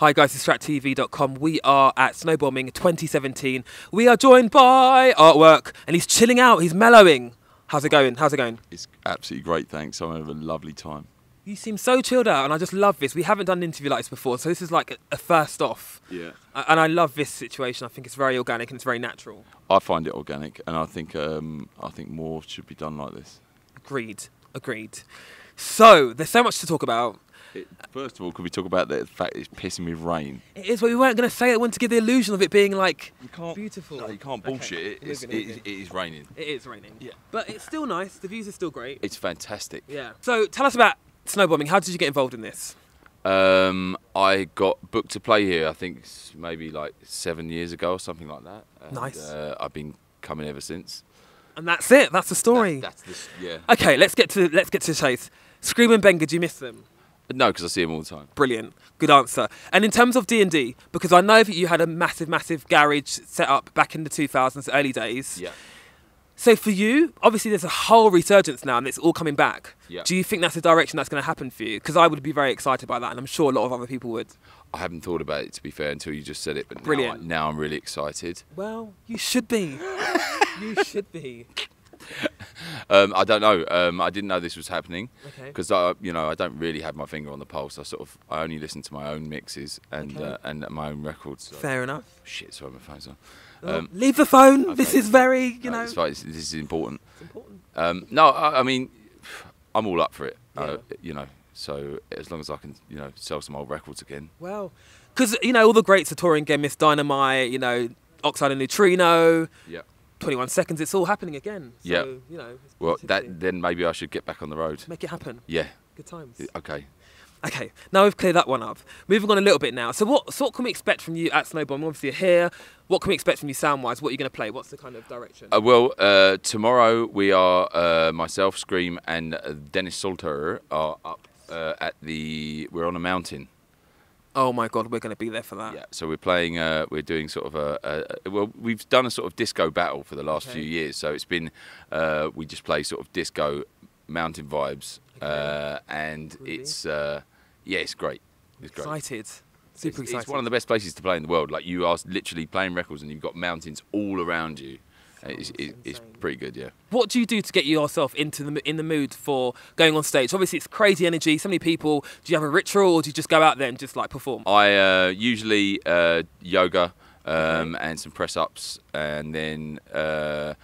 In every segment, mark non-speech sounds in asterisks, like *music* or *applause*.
Hi guys, it's DistractTV.com. We are at Snowbombing 2017. We are joined by Artwork, and he's chilling out. He's mellowing. How's it going? How's it going? It's absolutely great, thanks. I'm having a lovely time. You seem so chilled out, and I just love this. We haven't done an interview like this before, so this is like a, a first off. Yeah. And I love this situation. I think it's very organic and it's very natural. I find it organic, and I think um, I think more should be done like this. Agreed. Agreed. So there's so much to talk about. It, first of all, could we talk about the fact it's pissing with rain? It is, but we weren't going to say it. We to give the illusion of it being like You can't beautiful. No, you can't Okay, bullshit it. It's, gonna- it, is- it is raining. It is raining. Yeah. But it's still nice. The views are still great. It's fantastic. Yeah. So tell us about snowbombing. How did you get involved in this? Um, I got booked to play here. I think maybe like seven years ago or something like that. And, Nice. Uh, I've been coming ever since. And that's it. That's the story. That's, that's the, yeah. Okay, let's get to let's get to the chase. Skream and Benga, do you miss them? No, because I see them all the time. Brilliant. Good answer. And in terms of D&D, because I know that you had a massive, massive garage set up back in the 2000s, early days. Yeah. So for you, obviously there's a whole resurgence now and it's all coming back. Yeah. Do you think that's the direction that's going to happen for you? Because I would be very excited by that and I'm sure a lot of other people would. I haven't thought about it to be fair until you just said it, but now Brilliant. now I'm really excited. Well, you should be. *laughs* you should be. Um, I don't know. Um, I didn't know this was happening Okay. because I, you know, I don't really have my finger on the pulse. I sort of, I only listen to my own mixes and Okay. uh, and my own records. So. Fair enough. Shit, sorry, my phone's on. Oh, Um, leave the phone. This is very, you no, know, it's fine. This is important. it's important. Um, no, I, I mean, I'm all up for it. Uh, you know, so as long as I can, you know, sell some old records again. Well, because, you know, all the greats are touring again, Miss Dynamite, you know, Oxide and Neutrino, Yeah. 21 Seconds, it's all happening again. So, Yeah. you know, Well, that then maybe I should get back on the road. Make it happen. Yeah. Good times. Okay. Okay, now we've cleared that one up. Moving on a little bit now. So, what, so what can we expect from you at Snowbomb? Obviously, you're here. What can we expect from you sound wise? What are you going to play? What's the kind of direction? Uh, well, uh, tomorrow we are uh, myself, Skream, and uh, Denis Sulta are up uh, at the. We're on a mountain. Oh my God, we're going to be there for that. Yeah. So we're playing. Uh, we're doing sort of a, a. Well, we've done a sort of disco battle for the last Okay. few years. So it's been. Uh, we just play sort of disco mountain vibes, uh, and it's. Uh, yeah, it's great. It's great. Excited. It's, Super excited. it's one of the best places to play in the world. Like you are literally playing records, and you've got mountains all around you. It's, Sounds it, it's pretty good. Yeah. What do you do to get yourself into the in the mood for going on stage? Obviously, it's crazy energy. So many people. Do you have a ritual, or do you just go out there and just like perform? I uh, usually uh, yoga um, and some press ups, and then uh,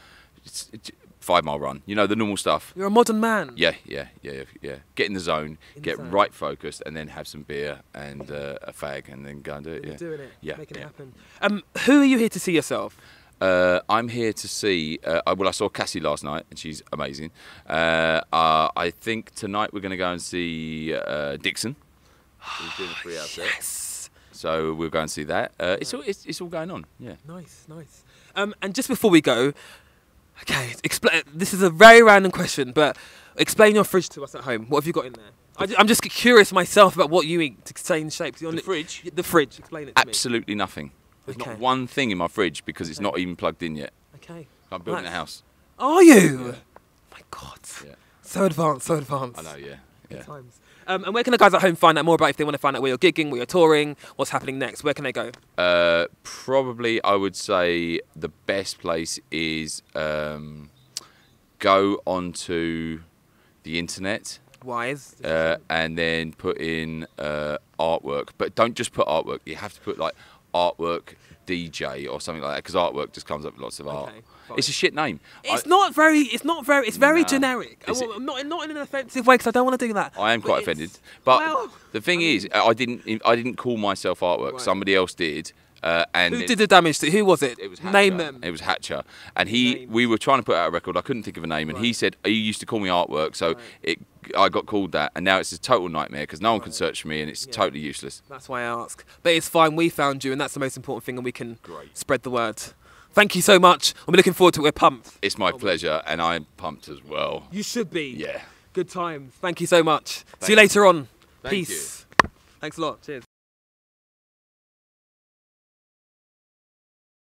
it's- it's five mile run. You know the normal stuff. You're a modern man. Yeah, yeah, yeah, yeah, yeah. Get in the zone, In the get zone. right focused, and then have some beer and uh, a fag, and then go and do it. Yeah. doing it. Yeah, Making yeah. it happen. Um, who are you here to see yourself? Uh, I'm here to see. Uh, I- well, I saw Cassie last night, and she's amazing. Uh, uh, I think tonight we're going to go and see uh, Dixon. He's doing a three hour. Yes. So we'll go and see that. Uh, it's all it's, it's all going on. Yeah. Nice, nice. Um, and just before we go, okay, explain. This is a very random question, but explain your fridge to us at home. What have you got in there? I, am just curious myself about what you eat to stay in shape. The fridge? The fridge. Explain it to Absolutely nothing. There's Okay. not one thing in my fridge because it's Okay. not even plugged in yet. Okay. I'm building Nice. a house. Are you? My God. Yeah. So advanced, so advanced. I know. Yeah. Good Yeah. times. Um, and where can the guys at home find out more about if they want to find out where you're gigging, where you're touring, what's happening next? Where can they go? Uh, probably, I would say the best place is um, go onto the internet Wise. uh, and then put in uh, artwork. But don't just put artwork. You have to put like artwork DJ or something like that because artwork just comes up with lots of art. Okay. It's a shit name. It's I, not very. It's not very. It's very Nah. generic. Is Well, it? not not in an offensive way because I don't want to do that. I am quite offended. But well, the thing I is, I didn't. I didn't call myself artwork. Right. Somebody else did. Uh, and Who did the damage to? Who was it? It was Hatcha. Name them. It was Hatcha, and he. Names. We were trying to put out a record. I couldn't think of a name, and he Right. said "You used to call me artwork, so Right. it. I got called that, and now it's a total nightmare because no one can search for me, and it's Yeah. totally useless. That's why I ask. But it's fine. We found you, and that's the most important thing, and we can Great. spread the word. Thank you so much. I'm looking forward to it. We're pumped. It's my Oh, pleasure, and I'm pumped as well. You should be. Yeah. Good times. Thank you so much. See you later on. Thank Peace. Thanks a lot. Cheers.